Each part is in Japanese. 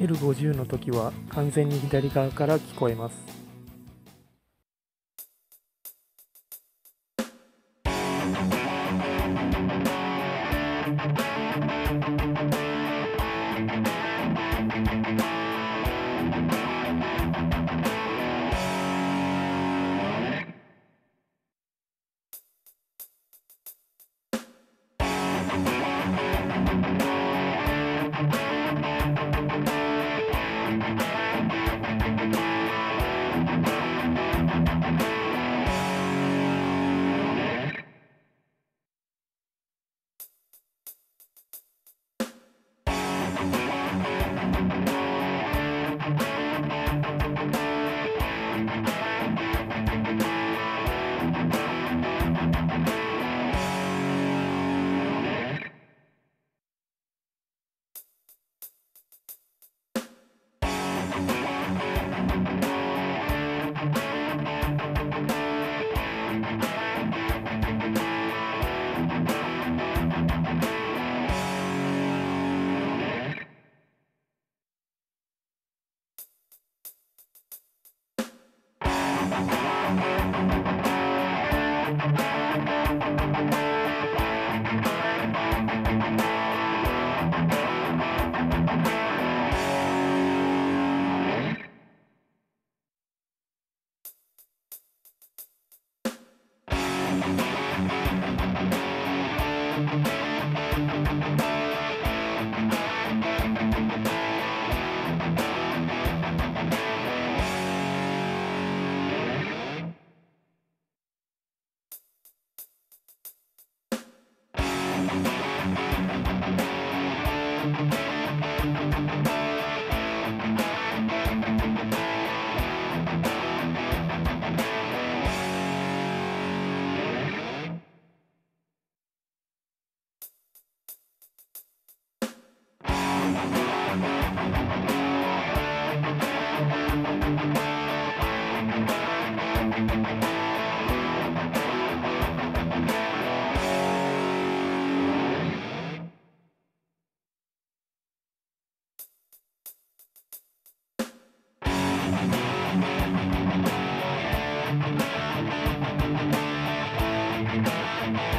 L50 の時は完全に左側から聞こえます。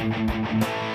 Música